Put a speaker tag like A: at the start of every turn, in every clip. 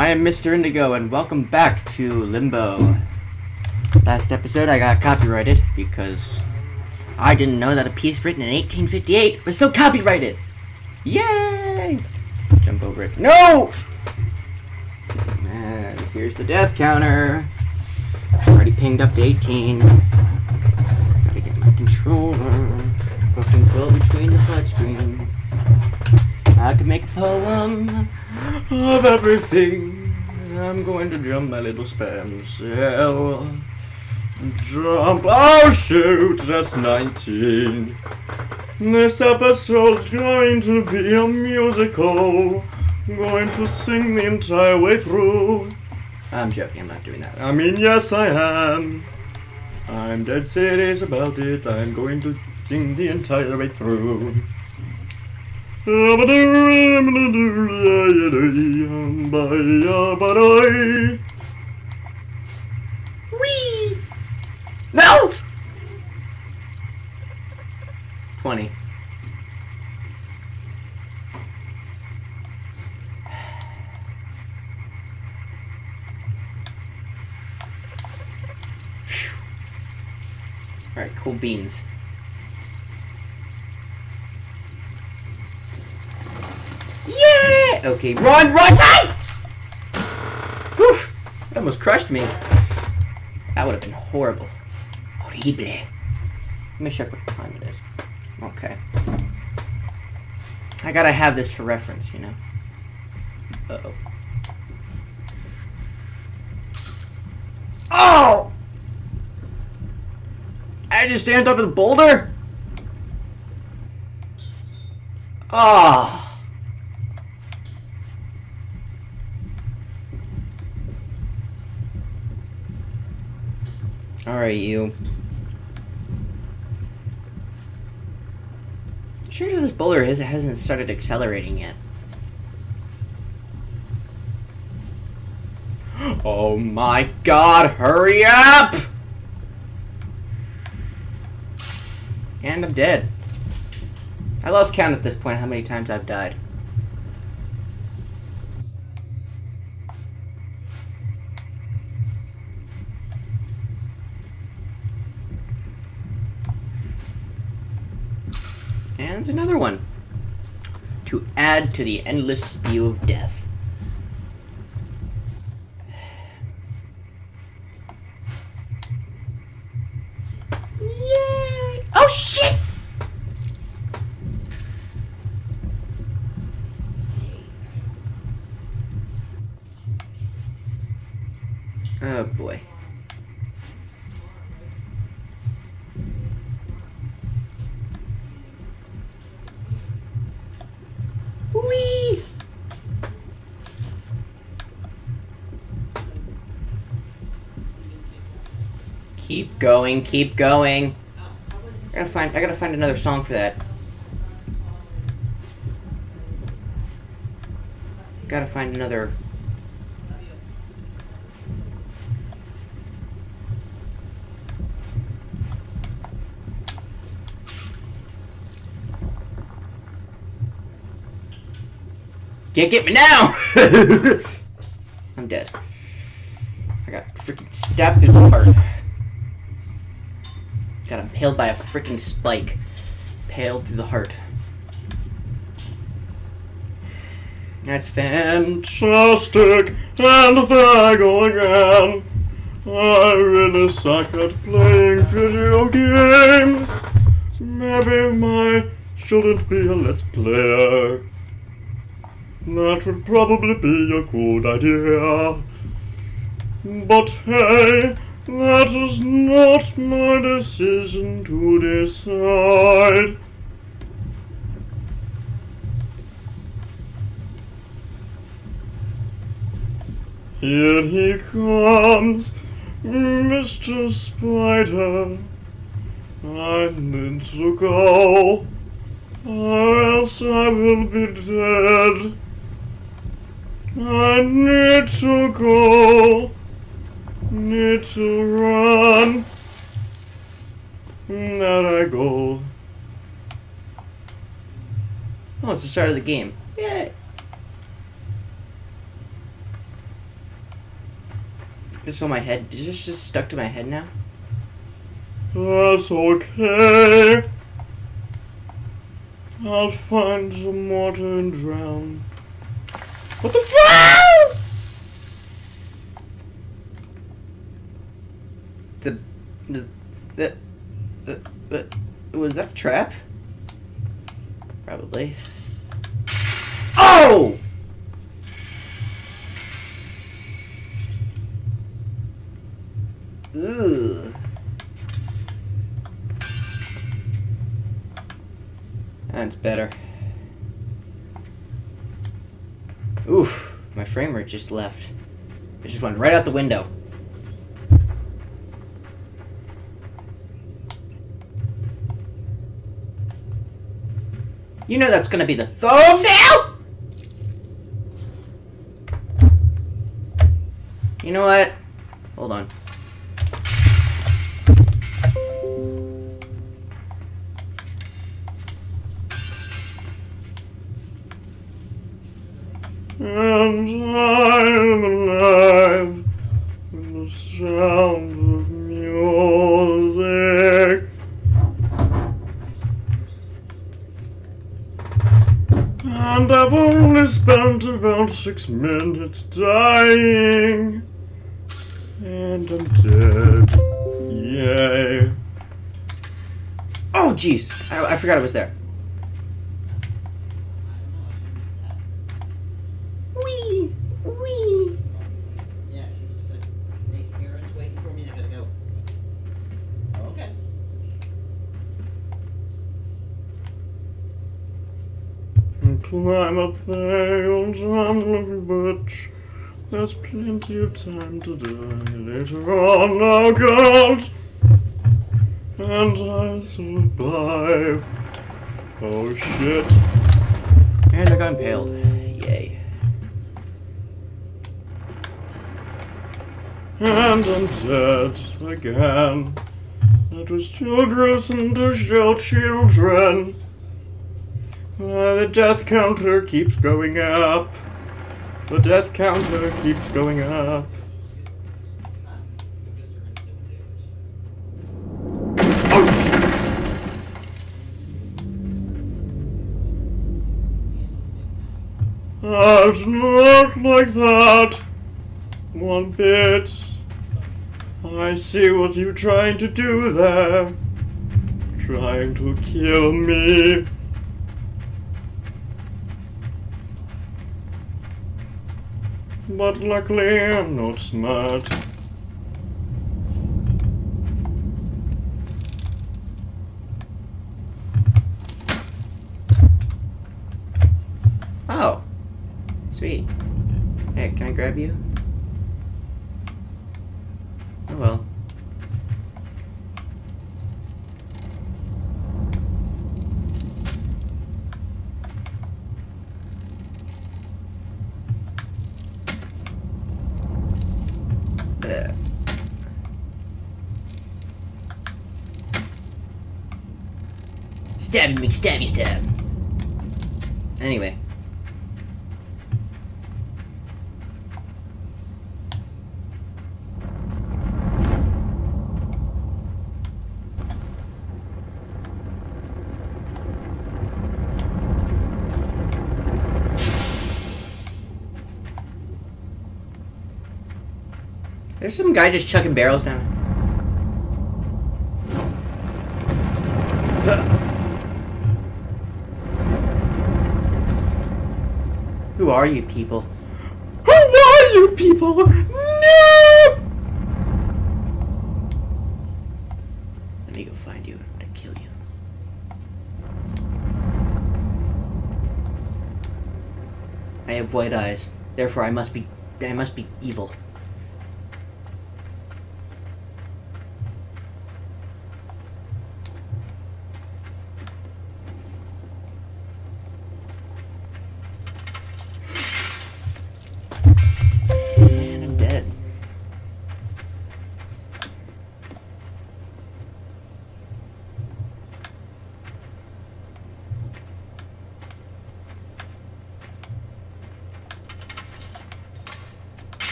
A: I am Mr. Indigo, and welcome back to Limbo. Last episode, I got copyrighted because I didn't know that a piece written in 1858 was still copyrighted. Yay! Jump over it. No! And here's the death counter. Already pinged up to 18. Gotta get my controller. Put control between the touchscreen. I could make a poem of everything. I'm going to jump my little spam cell. Jump. Oh shoot, that's 19. This episode's going to be a musical. I'm going to sing the entire way through. I'm joking, I'm not doing that. I mean, yes, I am. I'm dead serious about it. I'm going to sing the entire way through. Whee! No! 20. Alright, cool beans. Okay, run, run, run! Whew! That almost crushed me. That would have been horrible. Horrible. Let me check what time it is. Okay. I gotta have this for reference, you know? Uh-oh. Oh! I just stand up with a boulder? Ah. Alright, you. Sure this boulder is it hasn't started accelerating yet. Oh my god, hurry up! And I'm dead. I lost count at this point how many times I've died. And another one. To add to the endless spew of death. Yay! Oh shit! Oh boy. Whee! Keep going, keep going. I gotta find I gotta find another song for that. Gotta find another Can't get me now! I'm dead. I got freaking stabbed through the heart. Got impaled by a freaking spike. Paled through the heart. That's fantastic! And there I go again! I really suck at playing video games! Maybe I shouldn't be a let's player. That would probably be a good idea. But hey, that is not my decision to decide. Here he comes, Mr. Spider. I need to go, or else I will be dead. I need to go, need to run. That I go. Oh, it's the start of the game. Yay!
B: this on my head. Is this just stuck to my head now?
A: That's okay. I'll find some water and drown.
B: What the fuck? The, the, the, the, was that trap? Probably. Oh! Ugh. That's better. Oof, my frame rate just left. It just went right out the window. You know that's gonna be the thumbnail! You know what? Hold on.
A: I'm alive with the sound of spent about six minutes dying. And I'm dead. Yay.
B: Oh, jeez. I, I forgot it was there. Wee! Wee!
C: Yeah, she just said, Nate, Aaron's waiting for me, I gotta go. Okay.
A: And climb up there, old time little bitch. There's plenty of time to die later on, oh God. And I survive. Oh shit.
B: And I got impaled. Yay.
A: And I'm dead again. That was too gruesome to show children. Uh, the death counter keeps going up. The death counter keeps going up. It's not like that. One bit. I see what you're trying to do there. Trying to kill me. But luckily I'm not smart.
B: Oh. Sweet. Hey, can I grab you? Oh well. There. Stabby McStabby stab. Anyway. There's some guy just chucking barrels down. Who are you people? Who are you people? No! Let me go find you. I'm gonna kill you. I have white eyes. Therefore, I must be. I must be evil.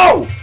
B: Oh!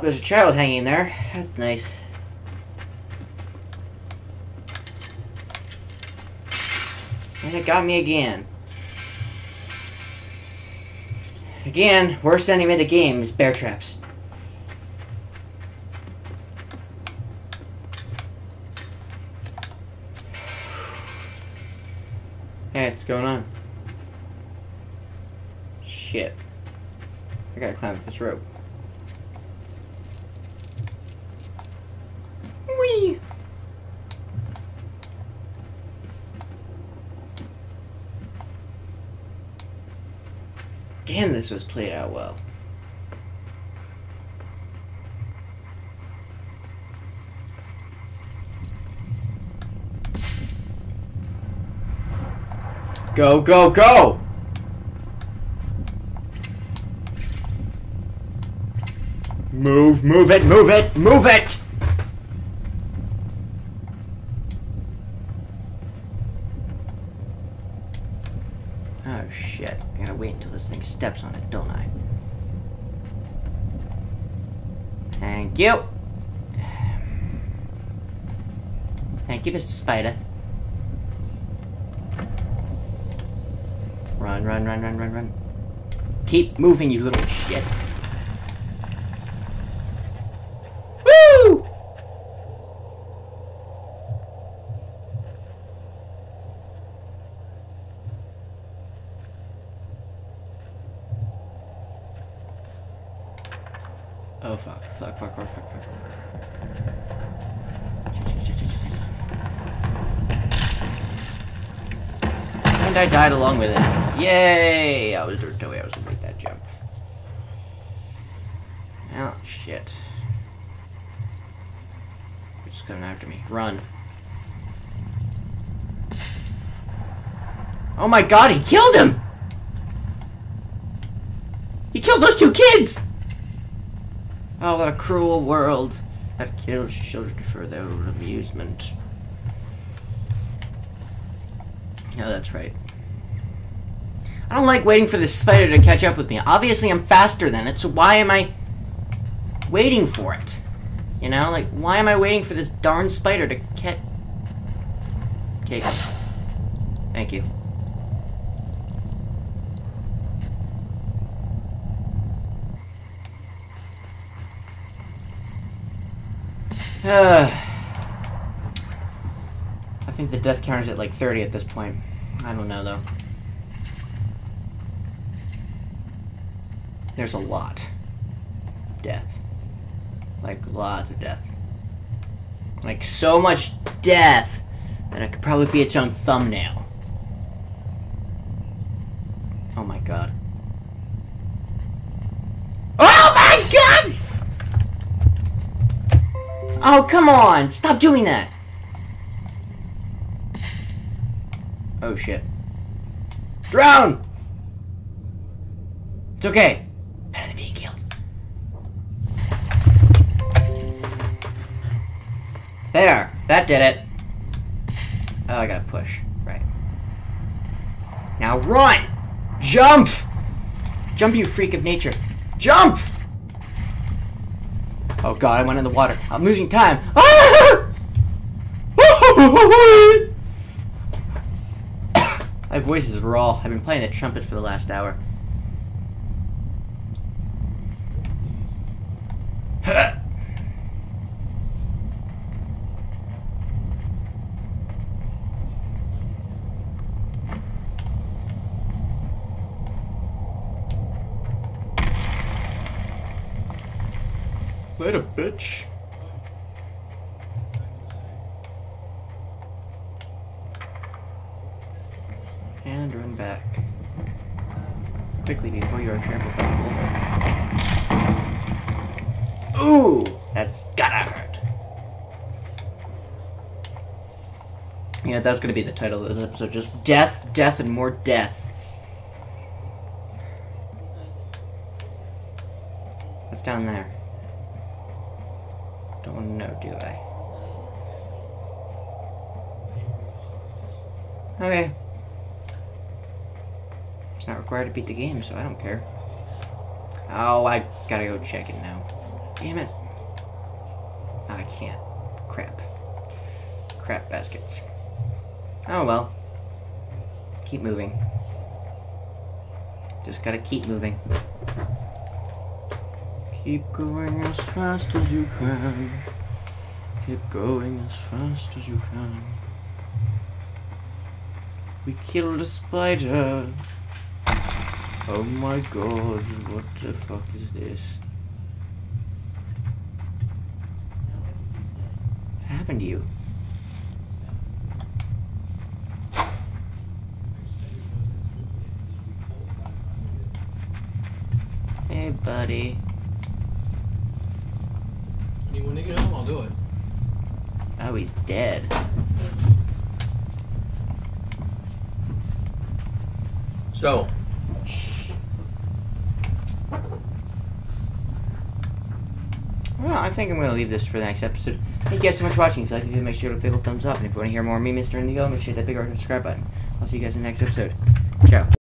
A: Oh, there's a child hanging there. That's nice. And it got me again. Again, worst enemy in the game is bear traps. Hey, what's going on? Shit. I gotta climb up this rope. Damn, this was played out well. Go, go, go! Move, move it, move it, move it! Oh shit, I gotta wait until this thing steps on it, don't I? Thank you! Thank you, Mr. Spider. Run, run, run, run, run, run. Keep moving, you little shit. Woo! Oh fuck, fuck, fuck, fuck, fuck, fuck. Shit, shit, shit, shit, shit, shit. And I died along with it. Yay! I was there's no way I was gonna make that jump. Oh shit. They're just coming after me. Run. Oh my god, he killed him! He killed those two kids! Oh, what a cruel world that kills children for their own amusement. Yeah, that's right. I don't like waiting for this spider to catch up with me. Obviously, I'm faster than it, so why am I waiting for it? You know, like, why am I waiting for this darn spider to catch... Thank you. Uh, I think the death counter's at like 30 at this point. I don't know though. There's a lot of death. Like lots of death. Like so much death that it could probably be its own thumbnail. Oh my god. Oh my god! Oh, come on! Stop doing that! Oh, shit. Drown! It's okay. There! That did it. Oh, I gotta push. Right. Now run! Jump! Jump, you freak of nature. Jump! Oh god, I went in the water. I'm losing time. Ah! My voice is raw. I've been playing a trumpet for the last hour.
D: Later, bitch.
A: And run back. Quickly before you are trampled by the bull. Ooh! That's gotta hurt. Yeah, that's gonna be the title of this episode. Just death, death, and more death. What's down there? Oh, don't know, do I? Okay. It's not required to beat the game, so I don't care. Oh, I gotta go check it now. Damn it. Ah, I can't. Crap. Crap baskets. Oh well. Keep moving. Just gotta keep moving. Keep going as fast as you can. Keep going as fast as you can. We killed a spider. Oh my god, what the fuck is this? What happened to you? Hey, buddy.
E: When you, when you get home, I'll do it.
A: Oh, he's dead.
E: So,
A: Well, I think I'm going to leave this for the next episode. Thank you guys so much for watching. If you like the video, make sure to big old thumbs up. And if you want to hear more of me, Mr. Indigo, make sure to hit that big red subscribe button. I'll see you guys in the next episode. Ciao.